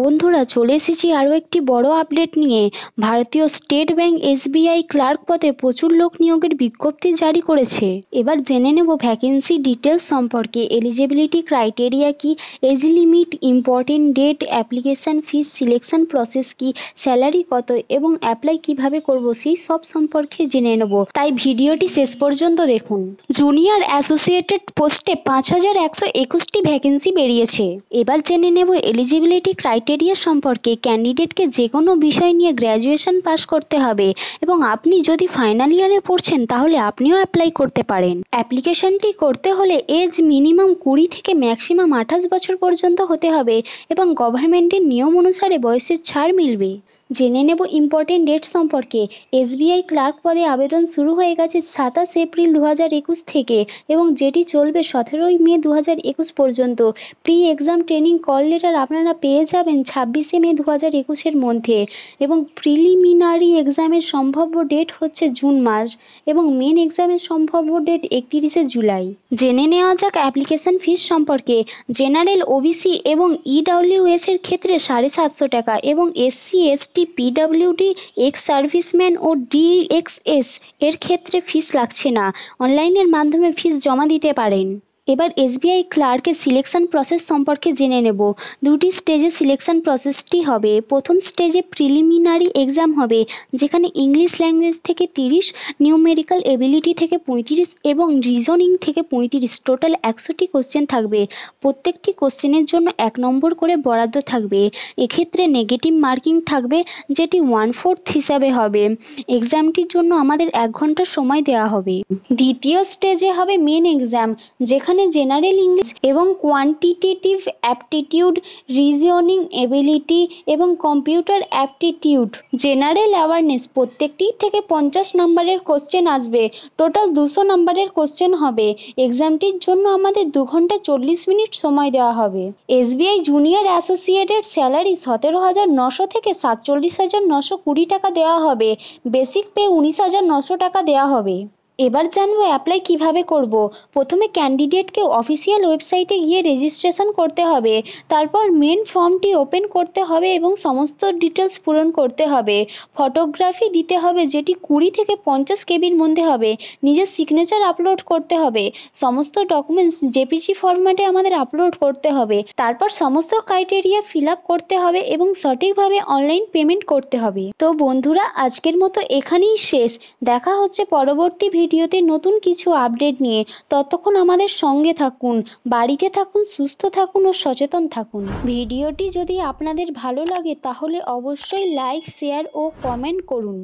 বন্ধুরা, চলে এসেছি আরও একটি বড় আপডেট নিয়ে। ভারতীয় স্টেট ব্যাংক এসবিআই ক্লার্ক পদে প্রচুর লোক নিয়োগের বিজ্ঞপ্তি জারি করেছে। এবার জেনে নেব ভ্যাকেন্সি ডিটেলস সম্পর্কে। এলিজিবিলিটি ক্রাইটেরিয়া কি? Age limit important date application fees selection process কি? স্যালারি কত? এবং অ্যাপ্লাই কীভাবে করব? সেই সব সম্পর্কে জেনে নেব। তাই ভিডিওটি শেষ পর্যন্ত দেখুন। জুনিয়র অ্যাসোসিয়েটেড পোস্টে পাঁচ হাজার একশো একুশটি ভ্যাকেন্সি বেরিয়েছে। এবার জেনে নেব এলিজিবিলিটি ক্রাইটেরিয়া সম্পর্কে ক্যান্ডিডেটকে যে কোনো বিষয় নিয়ে গ্র্যাজুয়েশন পাস করতে হবে এবং আপনি যদি ফাইনাল ইয়ারে পড়ছেন, তাহলে আপনিও অ্যাপ্লাই করতে পারেন। অ্যাপ্লিকেশনটি করতে হলে এজ মিনিমাম কুড়ি থেকে ম্যাক্সিমাম আঠাশ বছর পর্যন্ত হতে হবে এবং গভর্নমেন্টের নিয়ম অনুসারে বয়সের ছাড় মিলবে। জেনে নেব ইম্পর্টেন্ট ডেট সম্পর্কে। এসবিআই ক্লার্ক পদে আবেদন শুরু হয়ে গেছে সাতাশ এপ্রিল দু হাজার একুশ থেকে এবং যেটি চলবে সতেরোই মে দু হাজার একুশ পর্যন্ত। Pre exam training call letter আপনারা পেয়ে যাবেন ছাব্বিশে মে দু হাজার একুশের মধ্যে এবং প্রিলিমিনারি এক্সামের সম্ভাব্য ডেট হচ্ছে জুন মাস এবং মেন এক্সামের সম্ভাব্য ডেট একত্রিশে জুলাই। জেনে নেওয়া যাক অ্যাপ্লিকেশন ফিস সম্পর্কে। জেনারেল ওবিসি এবং ইডাব্লিউএস এর ক্ষেত্রে সাড়ে সাতশো টাকা এবং SC ST PWD ex serviceman ও ডিএক্সএস এর ক্ষেত্রে ফিস লাগছে না। অনলাইনের মাধ্যমে ফিস জমা দিতে পারেন। এবার এসবিআই ক্লার্কের সিলেকশন প্রসেস সম্পর্কে জেনে নেব। দুটি স্টেজে সিলেকশন প্রসেসটি হবে। প্রথম স্টেজে প্রিলিমিনারি এক্সাম হবে, যেখানে ইংলিশ ল্যাঙ্গুয়েজ থেকে তিরিশ নিউমেরিক্যাল এবিলিটি থেকে পঁয়ত্রিশ এবং রিজনিং থেকে পঁয়ত্রিশ। টোটাল একশোটি কোশ্চেন থাকবে। প্রত্যেকটি কোশ্চেনের জন্য এক নম্বর করে বরাদ্দ থাকবে। এক্ষেত্রে নেগেটিভ মার্কিং থাকবে, যেটি ওয়ান ফোর্থ হিসাবে হবে। এক্সামটির জন্য আমাদের এক ঘণ্টা সময় দেওয়া হবে। দ্বিতীয় স্টেজে হবে মেন এক্সাম যেখানে জেনারেল ইংলিশ এবং কোয়ান্টিটেটিভ অ্যাপটিটিউড রিজনিং এবিলিটি এবং কম্পিউটার অ্যাপটিটিউড জেনারেল অ্যাওয়ারনেস প্রত্যেকটি থেকে পঞ্চাশ নম্বরের কোশ্চেন আসবে। টোটাল দুশো নম্বরের কোশ্চেন হবে। এক্সামটির জন্য আমাদের দু ঘণ্টা চল্লিশ মিনিট সময় দেওয়া হবে। এসবিআই জুনিয়র অ্যাসোসিয়েটেড স্যালারি সতেরো হাজার নশো থেকে সাতচল্লিশ হাজার নশো কুড়ি টাকা দেওয়া হবে। বেসিক পে উনিশ হাজার নশো টাকা দেওয়া হবে। এবার জানব অ্যাপ্লাই কীভাবে করব। প্রথমে ক্যান্ডিডেটকে অফিসিয়াল ওয়েবসাইটে গিয়ে রেজিস্ট্রেশন করতে হবে। তারপর মেন ফর্মটি ওপেন করতে হবে এবং সমস্ত ডিটেলস পূরণ করতে হবে। ফটোগ্রাফি দিতে হবে যেটি কুড়ি থেকে পঞ্চাশ কেবির মধ্যে হবে। নিজের সিগনেচার আপলোড করতে হবে। সমস্ত ডকুমেন্টস জেপিজি ফরম্যাটে আমাদের আপলোড করতে হবে। তারপর সমস্ত ক্রাইটেরিয়া ফিল আপ করতে হবে এবং সঠিকভাবে অনলাইন পেমেন্ট করতে হবে। তো বন্ধুরা, আজকের মতো এখানেই শেষ। দেখা হচ্ছে পরবর্তী ভিডিওতে নতুন কিছু আপডেট নিয়ে ততক্ষণ আমাদের সঙ্গে থাকুন, বাড়িতে থাকুন, সুস্থ থাকুন ও সচেতন থাকুন। ভিডিওটি যদি আপনাদের ভালো লাগে তাহলে অবশ্যই লাইক শেয়ার ও কমেন্ট করুন।